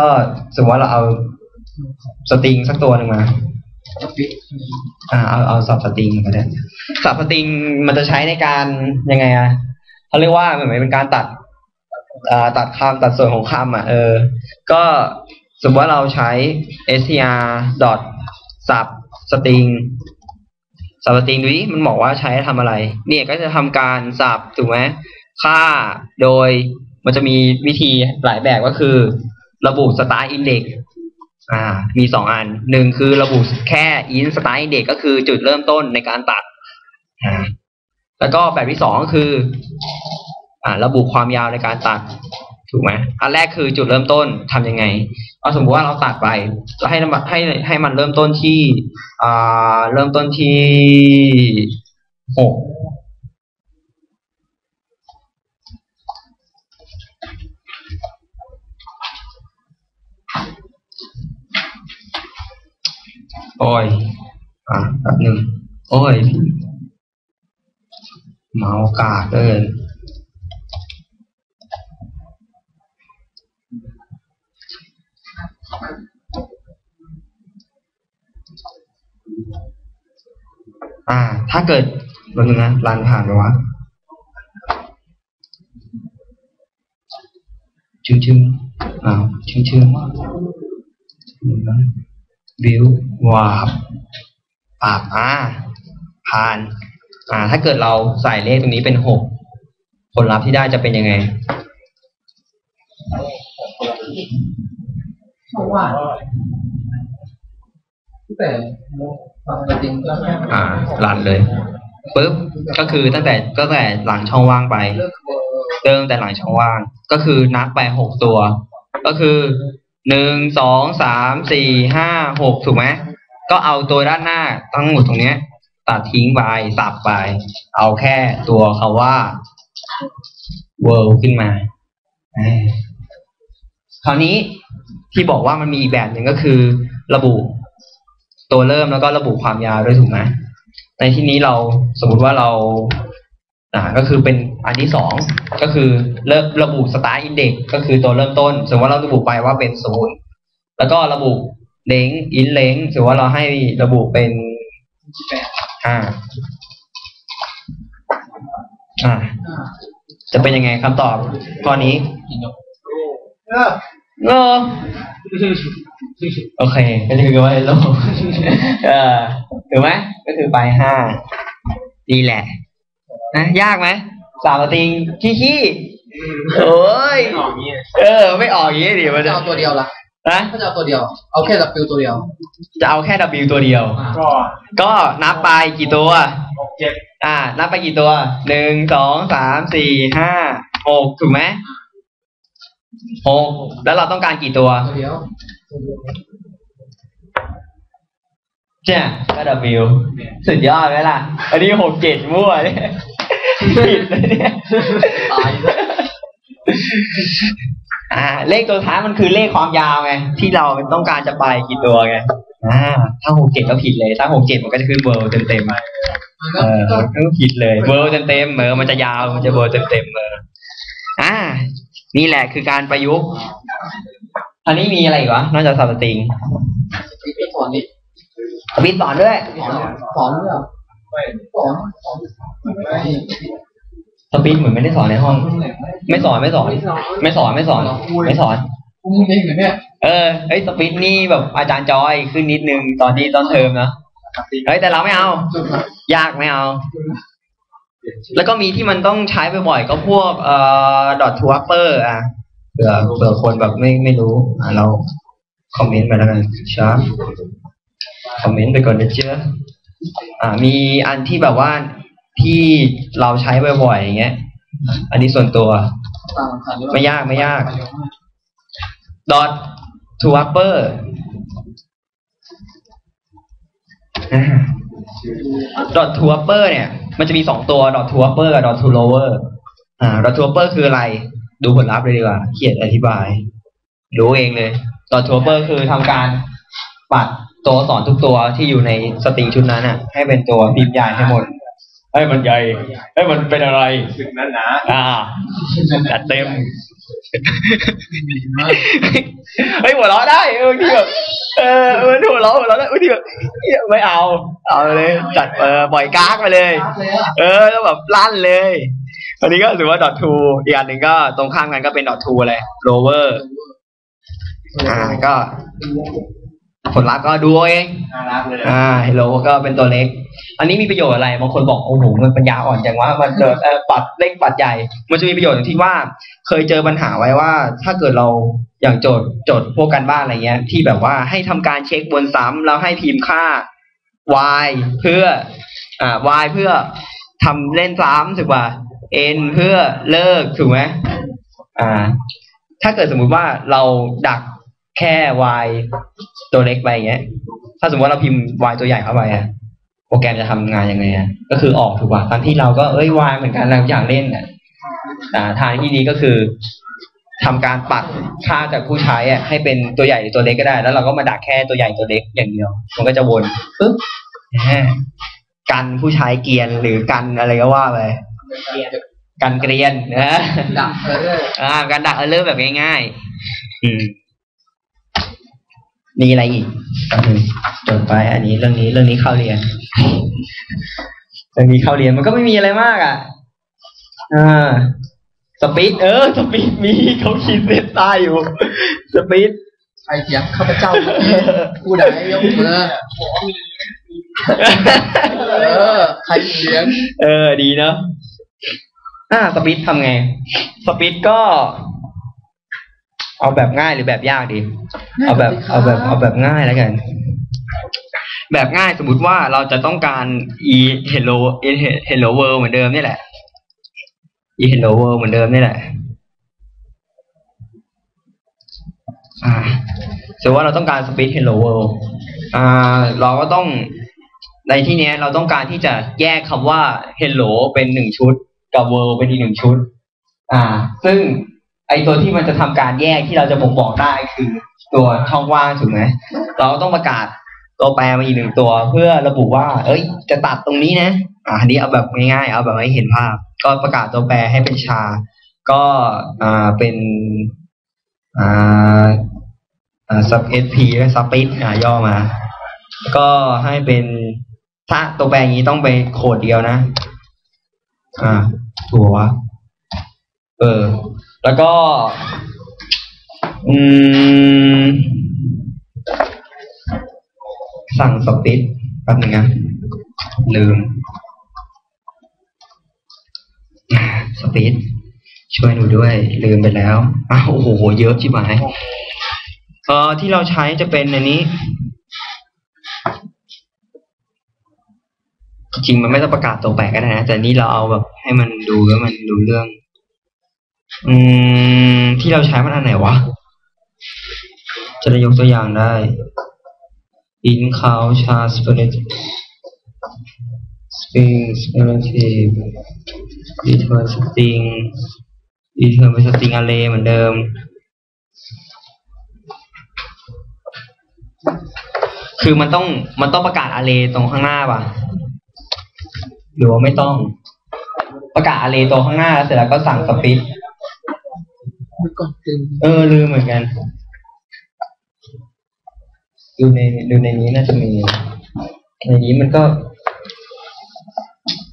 ก็สมมติว่าเราเอาสตริงสักตัวหนึ่งมา อ่า เอาเอาสับสตริงก็ได้สับสตริงมันจะใช้ในการยังไงอะเขาเรียกว่าเหมือนเป็นการตัดอ่าตัดคำตัดส่วนของคำอะ เออ ก็สมมติว่าเราใช้ str dot สับสตริงสับสตริงดูดิมันบอกว่าใช้ทำอะไร เนี่ยก็จะทำการสับถูกไหมค่าโดยมันจะมีวิธีหลายแบบก็คือ ระบุ start index อ่า มีสองอันหนึ่งคือระบุแค่ in start index ก็คือจุดเริ่มต้นในการตัดอ่าแล้วก็แบบที่สองก็คือ อ่า ระบุความยาวในการตัดถูกไหมอันแรกคือจุดเริ่มต้นทำยังไงเอาสมมติว่าเราตัดไปให้มันให้ให้มันเริ่มต้นที่อ่าเริ่มต้นที่หก โอ้ยอะแป๊บหนึ่งโอ้ย เมากาดเลยอ่า ถ้าเกิดวันนึงนะรันผ่านไปวะชึ้งชึ้งอ้าวชึ้งชึ้ง บิววาบปาบอ่าผ่าน อ่า ถ้าเกิดเราใส่เลขตรงนี้เป็นหกผลลัพธ์ที่ได้จะเป็นยังไงเพราะว่าแต่ฟังจริงก็แค่อ่ารันเลยปุ๊บก็คือตั้งแต่ตั้งแต่หลังช่องว่างไปเลือกเบอร์เริ่มแต่หลังช่องว่าง ก็คือนับไปหกตัว ก็คือ หนึ่งสองสามสี่ห้าหกถูกไหมก็เอาตัวด้านหน้าทั้งหมดตรงเนี้ย ตัดทิ้งไปสับไป เอาแค่ตัวคาว่า world ขึ้นมาคราวนี้ที่บอกว่ามันมีอีกแบบหนึ่งก็คือระบุตัวเริ่มแล้วก็ระบุความยาวด้วยถูกไหมในที่นี้เราสมมติว่าเรา อ่าก็คือเป็นอันที่สองก็คือเริ่มระบุ start index ก็คือตัวเริ่มต้น สมมติว่าเราระบุไปว่าเป็นศูนย์แล้วก็ระบุเล้ง in เล้งสมมติว่าเราให้ระบุเป็นอ่าอ่า จะเป็นยังไงคำตอบข้อนี้เออเออโอเคก็คือว่าโลกเออถูกไหมก็คือไปห้าดีแหละ นะยากไหมสามติงขี้ขี้โอ้ยเออ ไม่ออกอย่างนี้ดิมันจะจะเอาตัวเดียวละนะถ้าจะเอาตัวเดียว เอาแค่ดับฟิวตัวเดียว จะเอาแค่ W ตัวเดียว ก็ก็นับไปกี่ตัว หกเจ็ดอ่า นับไปกี่ตัวหนึ่งสองสามสี่ห้าหกถูกไหมหกแล้วเราต้องการกี่ตัวตัวเดียวเนี่ยก็ W สุดยอดไหมล่ะ อันนี้หกเจ็ดมั่วเนี่ย ผิดเลยเนี่ยตายเลยอ่า เลขตัวท้ายมันคือเลขความยาวไงที่เราต้องการจะไปกี่ตัวไงอ่าถ้าหกเจ็ดก็ผิดเลย ถ้าหกเจ็ดมันก็จะขึ้นเบอร์เต็มเต็มๆมันเอก็อก็มันก็ผิดเลยเบอร์เต็มเต็มๆเออมันจะยาวมันจะเบอร์เต็มเต็มๆเอออ่า นี่แหละคือการประยุกต์อันนี้มีอะไรอีกวะนอกจากสับสตริงพี่สอนดิมีสอนด้วยสอนสอนเรื่อง สอนสอนไม่สปีดเหมือนไม่ได้สอนในห้อง ไม่สอนไม่สอน ไม่สอนไม่สอน ไม่สอนกูมึงเองเหรอเนี่ย เออเฮ้ยสปีดนี่แบบอาจารย์จอยขึ้นนิดนึงตอนที่ต้นเทอมนะเฮ้ยแต่เราไม่เอาจุดหน่อยยากไม่เอา แล้วก็มีที่มันต้องใช้บ่อยๆก็พวกเอ่อ dot to upper อะเผื่อเผื่อคนแบบไม่ไม่รู้อะเราคอมเมนต์ไปแล้วกันช้าคอมเมนต์ไปก่อนนะเจ้า อ่า มีอันที่แบบว่าที่เราใช้บ่อยๆอย่างเงี้ย อันนี้ส่วนตัวต่างกันหรือเปล่ไม่ยากไม่ยาก dot to upper อ่า dot to upper เนี่ย มันจะมีสองตัว dot to upper กับ dot to lower อ่า dot to upper คืออะไร ดูผลลัพธ์เลยดีกว่า เขียนอธิบายรู้เองเลย dot to upper คือทำการปัด ตัวอักษรทุกตัวที่อยู่ในสตริงชุดนั้นอะ ให้เป็นตัวพิมพ์ใหญ่ให้หมดให้มันใหญ่ให้มันเป็นอะไรสึกนั้นนะอ่าจัดเต็มเฮ้ยหัวเราะได้เออบางทีแบบเออมันหัวเราะหัวเราะได้บางทีแบบเหี้ยไม่เอา เอาเลยจัดเออปล่อยกากไปเลย เออแล้วแบบลั่นเลยอันนี้ก็ถือว่า dot two อีกอันหนึ่งก็ตรงข้ามกันก็เป็น dot two เลย lower อ่าก็ ผลลัพธ์ก็ดูเอาเองน่ารักเลยอ่า hello ก็เป็นตัวเล็ก อันนี้มีประโยชน์อะไรบางคนบอกโอ้โหมันปัญญาอ่อนจังว่ามันเกิดเอ่อปัดเล็กปัดใหญ่ มันจะมีประโยชน์อย่างที่ว่า เคยเจอปัญหาไว้ว่า ถ้าเกิดเราอย่างโจทย์โจทย์พวกการบ้านอะไรเงี้ย ที่แบบว่าให้ทำการเช็ควนซ้ำแล้วให้พิมพ์ค่า y เพื่ออ่า y เพื่อทำเล่นซ้ำถูกป่ะ n เพื่อเลิกถูกไหมอ่า ถ้าเกิดสมมุติว่าเราดัก แค่ y ตัวเล็กไปอย่างเงี้ย ถ้าสมมติว่าเราพิมพ์ y ตัวใหญ่เข้าไปอะโปรแกรมจะทำงานยังไงอะก็คือออกถูกป่ะตอนที่เราก็เอ้ย y เหมือนกันเราอยากเล่นอะอ่าทางที่ดีก็คือทำการปัดค่าจากผู้ใช้อะให้เป็นตัวใหญ่หรือตัวเล็กก็ได้ แล้วเราก็มาดักแค่ตัวใหญ่ตัวเล็กอย่างเดียว มันก็จะวนปึ๊บแหมกันผู้ใช้เกรียนหรือกันอะไรก็ว่าไปกันเกรียนนะดักเอออ่าการดักเออเลอร์แบบง่ายๆ อืม มีอะไรอีกอันหนึ่งจดไปอันนี้เรื่องนี้เรื่องนี้เข้าเรียน เรื่องนี้เข้าเรียนมันก็ไม่มีอะไรมากอะอ่าสปีดเออสปีดมีเขาขีดเส้นใต้อยู่สปีดใครเถียงข้าพเจ้าผู้ใดยกมือเออใครเถียง เออ ดีเนาะอ่าสปีดทำไง สปีดก็ เอาแบบง่ายหรือแบบยากดี เอาแบบ เอาแบบ เอาแบบง่ายแล้วกัน แบบง่ายสมมติว่าเราจะต้องการ e hello e hello world เหมือนเดิมนี่แหละ e hello world เหมือนเดิมนี่แหละอ่าสมมติว่าเราต้องการ speed hello world อ่า เราก็ต้องในที่เนี้ยเราต้องการที่จะแยกคำว่า hello เป็นหนึ่งชุด กับ world เป็นอีกหนึ่งชุด อ่า ซึ่ง ไอตัวที่มันจะทำการแยกที่เราจะบ่งบอกได้คือตัวช่องว่างถูกไหมเราต้องประกาศตัวแปรมาอีกหนึ่งตัว เพื่อระบุว่า เอ้ย จะตัดตรงนี้นะ อ่าอันนี้เอาแบบง่ายๆ เอาแบบให้เห็นภาพ ก็ประกาศตัวแปรให้เป็นชา ก็อ่าเป็นอ่าอ่า sub sp และ sub pit อ่าย่อมา ก็ให้เป็นถ้าตัวแปรอย่างนี้ต้องไปโคดเดียวนะ อ่า ถูกวะเออ แล้วก็อืมสั่งสปิดแป๊บนึงนะลืมสปิดช่วยหนูด้วย ลืมไปแล้วอ้าวโอ้โห เยอะชิบหายเอ่อที่เราใช้จะเป็นอันนี้ จริงมันไม่ต้องประกาศตัวแปรก็ได้นะ แต่นี่เราเอาแบบให้มันดูแล้วมันดูเรื่อง อืม ที่เราใช้มันอันไหนวะ จะได้ยกตัวอย่างได้ in cow char spirit string spiritive return string return เป็น string array เหมือนเดิม คือมันต้องมันต้องประกาศ array ตรงข้างหน้าป่ะ หรือว่าไม่ต้อง ประกาศ array ตรงข้างหน้าแล้วเสร็จแล้วก็สั่ง split ไม่ก่อนจริงเออลืมเหมือนกันดูในดูในนี้น่าจะมี ในนี้มันก็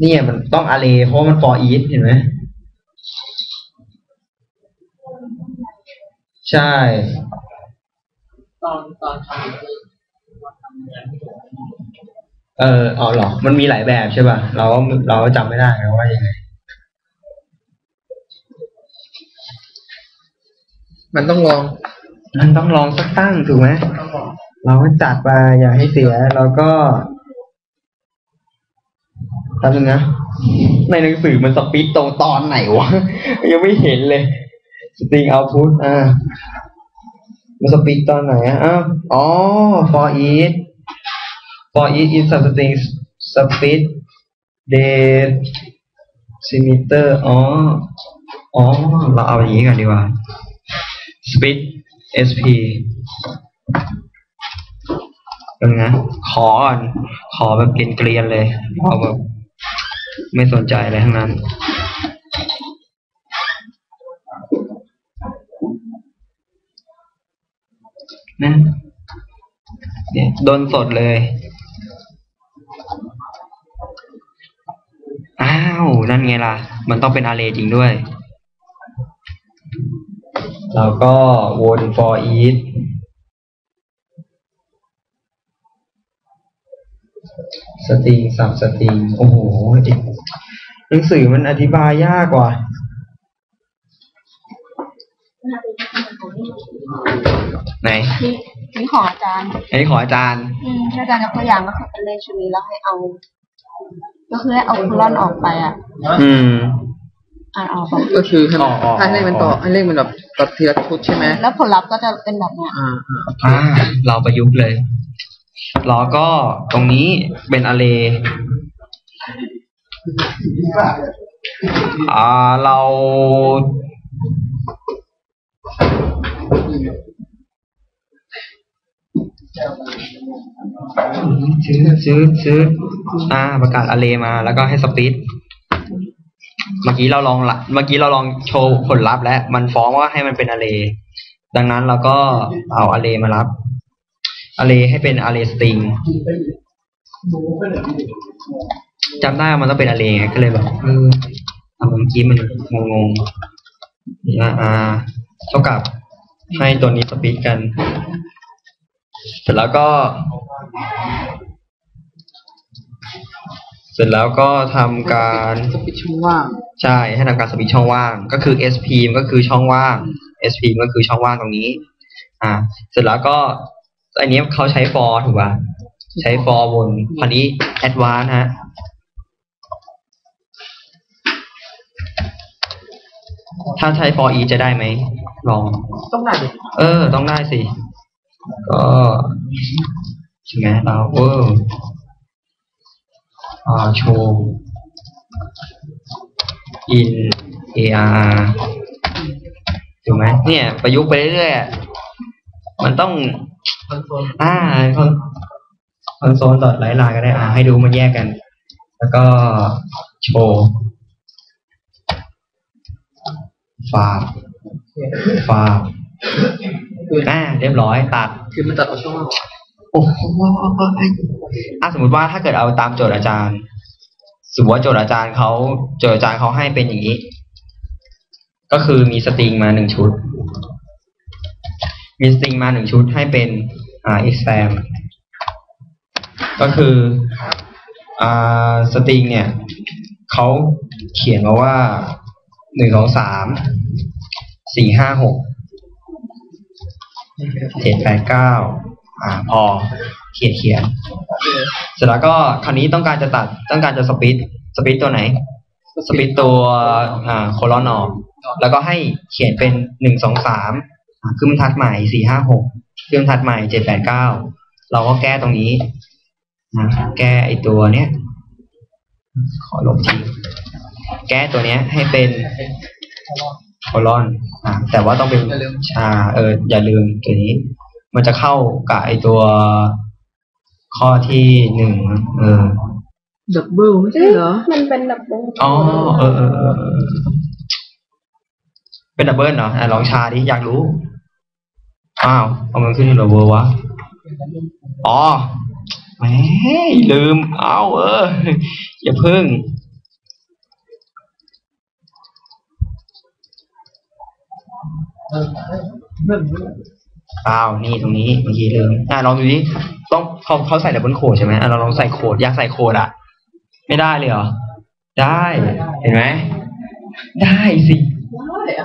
เนี่ยมันต้องอาเลเพราะมัน for each เห็นไหมใช่ ตอนตอนทำคือทำงานที่ผมเออเอาหรอ มันมีหลายแบบใช่ป่ะ เราก็เราก็จำไม่ได้ไงว่ายังไง มันต้องลอง มันต้องลองสักตั้งถูกไหมต้องลองเราก็จัดไปอย่าให้เสียเราก็ทำนึงนะในหนังสือมันสปีดตรงตอนไหนวะ ยังไม่เห็นเลย string output อ่ามันสปีดตอนไหนอะอ้าวอ๋อ for each for each is substring speed decimeter อ๋ออ๋อ เราเอาอย่างนี้กันดีกว่า split sp ตรงนี้ขอนขอแบบเกลียนๆเลยขอแบบไม่สนใจอะไรทั้งนั้นนั่นเนี่ยโดนสดเลย อ้าว นั่นไงล่ะ มันต้องเป็นอาร์เรจริงด้วย แล้วก็วน for each สตริงสับสตริงโอ้โหหนังสือมันอธิบายยากกว่า ไหนนี่นี่ของอาจารย์อันนี้ขออาจารย์ อืมที่อาจารย์ยกตัวอย่างก็คือเป็นเลขชุดนี้แล้วให้เอา ก็คือให้เอาคูลอนออกไปอะ อืม อ่านออกปะก็คือให้อ๋ออ๋อให้เลขมันต่อให้เลขมันแบบตัดทีละชุดใช่ไหมแล้วผลลัพธ์ก็จะเป็นแบบเนี้ยอ่าอ่าอ่าเราประยุกต์เลยแล้วก็ตรงนี้เป็นอ r เ a y อ่าเราซื้อซื้อซื้ออ่าประกาศอ r เ a y มา แล้วก็ให้สปีด เมื่อกี้เราลองละเมื่อกี้เราลองโชว์ผลลัพธ์แล้วมันฟ้องว่าให้มันเป็นอ r เ a y ดังนั้นเราก็เอาอ r เ a y มารับอ r เ a y ให้เป็นอ r เ a y string จำได้มันต้องเป็นอ r เ a y ไงก็เลยแบบเออทำเมื่อกี้มันงงๆนี่ยอ่าเท่ากับให้ตัวนี้สปีดกัน เสร็จแล้วก็ เสร็จแล้วก็ทำการจะปิดช่องว่างใช่ให้ทำการสปีดช่องว่าง ก็คือ SP มันก็คือช่องว่าง SP มันก็คือช่องว่างตรงนี้ อ่า เสร็จแล้วก็อันนี้เขาใช้ for ถูกป่ะใช้ for บนคราวนี้ advanced ฮะถ้าใช้ for e จะได้ไหมลอง ต้องได้ดิเออ ต้องได้สิ ก็ใช่ไหมเราเอออ่า โชว์ in AR ถูกไหมเนี่ย ประยุกต์ไปเรื่อยๆอะมันต้องคอนโซลอ่าคอนคอนโซลต่อไลน์ไลน์ก็ได้อ่าให้ดูมันแยกกัน แล้วก็โชว์ฟาบฟาบคืออ่าเรียบร้อยตัด คือมันตัดเอาช่องว่าง โอ้โหอะสมมติว่าถ้าเกิดเอาตามโจทย์อาจารย์ สมมติว่าโจทย์อาจารย์เขาโจทย์อาจารย์เขาให้เป็นอย่างนี้ ก็คือมีสตริงมาหนึ่งชุด มีสตริงมาหนึ่งชุดให้เป็นอ่า exam ก็คืออ่าสตริงเนี่ยเขาเขียนมาว่าหนึ่งสองสามสี่ห้าหกเจ็ดแปดเก้า อ่าพอเขียนเขียนเสร็จแล้วก็คราวนี้ต้องการจะตัดต้องการจะสปิดสปิดตัวไหน สปิดตัวอ่าโคลอนออกแล้วก็ให้เขียนเป็นหนึ่งสองสามขึ้นทัดใหม่สี่ห้าหกขึ้นทัดใหม่เจ็ดแปดเก้าเราก็แก้ตรงนี้นะแก้ไอตัวเนี้ย ขอลบทิ้งแก้ตัวเนี้ย ให้เป็นโคลอนอ่าแต่ว่าต้องเป็นอย่าลืมชาเอออย่าลืมตัวนี้ มันจะเข้ากับไอตัวข้อที่หนึ่งนะเออดับเบิลไม่ใช่เหรอ มันเป็นแบบวงอ๋อเออเออเออเออเป็นดับเบิลเหรออะลองชาดิอยากรู้ อ้าวเอามันขึ้นในระเวอร์วะอ๋อแหมลืม เอาเออ อย่าพึ่งอ้าวนี่ตรงนี้เมื่อกี้ลืมอะลองดูดิต้องเขาเขาใส่ดับเบิลโคดใช่ไหมอะเราลองใส่โคดอยากใส่โคดอะ ไม่ได้เลยเหรอ ได้ เห็นไหมได้สิ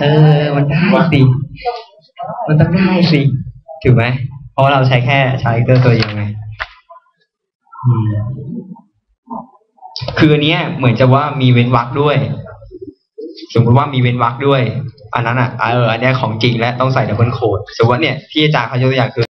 เออ มันได้สิ มันต้องได้สิถูกไหมเพราะเราใช้แค่ character ตัวเดียวไงคืออันเนี้ยเหมือนจะว่ามีเว้นวรรคด้วย สมมติว่ามีเว้นวรรคด้วย อันนั้นอะเอออันเนี้ยของจริงและต้องใส่ double quote สมมติว่าเนี่ยที่อาจารย์เขายกตัวอย่างคือ